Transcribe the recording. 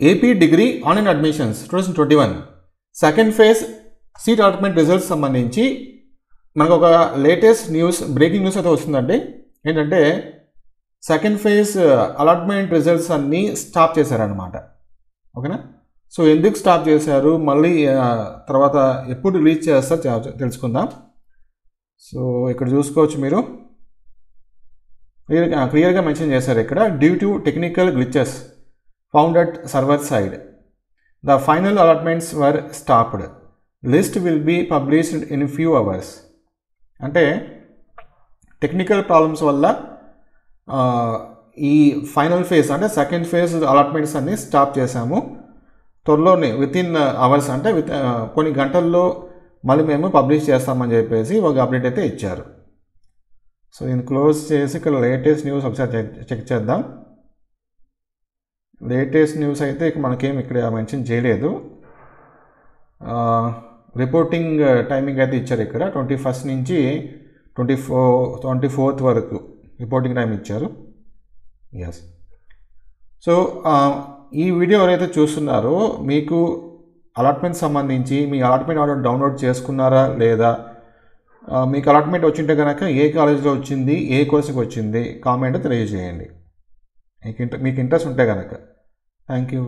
AP degree online admissions two thousand twenty one second phase seat allotment results సంబంధించి మనకు ఒక latest news breaking news అయితే వస్తుందండి. ఏంటంటే సెకండ్ ఫేజ్ అలాట్మెంట్ రిజల్ట్స్ అన్నీ స్టాప్ చేశారనమాట ఓకేనా? సో ఎందుకు స్టాప్ చేశారు? మళ్ళీ uh, తర్వాత ఎప్పుడు రిలీజ్ చేస్తారు? తెలుసుకుందాం. సో ఇక్కడ చూసుకోవచ్చు మీరు. క్లియర్గా క్లియర్గా మెన్షన్ చేశారు ఇక్కడ due to technical glitches found at server side the final allotments were stopped list will be published in few hours అంటే టెక్నికల్ ప్రాబ్లమ్స్ వల్ల ఈ ఫైనల్ ఫేజ్ అంటే సెకండ్ ఫేజ్ అలాట్మెంట్స్ అన్ని స్టాప్ చేశాము. త్వరలోనే విత్ ఇన్ అవర్స్ అంటే with కొన్ని గంటల్లో మళ్ళీ మేము పబ్లిష్ చేస్తామని చెప్పేసి ఒక అప్డేట్ అయితే ఇచ్చారు. సో నేను క్లోజ్ చేసి ఇక్కడ లేటెస్ట్ న్యూస్ ఒకసారి చెక్ చెక్ చేద్దాం. లేటెస్ట్ న్యూస్ అయితే ఇక మనకేం ఇక్కడ మెన్షన్ చేయలేదు. రిపోర్టింగ్ టైమింగ్ అయితే ఇచ్చారు ఇక్కడ. ట్వంటీ ఫస్ట్ నుంచి ట్వంటీ ఫోర్ ట్వంటీ ఫోర్త్ వరకు రిపోర్టింగ్ టైం ఇచ్చారు. ఎస్ సో ఈ వీడియో ఎవరైతే చూస్తున్నారో మీకు అలాట్మెంట్ సంబంధించి మీ అలాట్మెంట్ ఆర్డర్ డౌన్లోడ్ చేసుకున్నారా లేదా? మీకు అలాట్మెంట్ వచ్చింటే కనుక ఏ కాలేజ్లో వచ్చింది ఏ కోర్సుకి వచ్చింది కామెంట్ తెలియజేయండి. మీకు ఇంట మీకు ఇంట్రెస్ట్ ఉంటే కనుక థ్యాంక్ యూ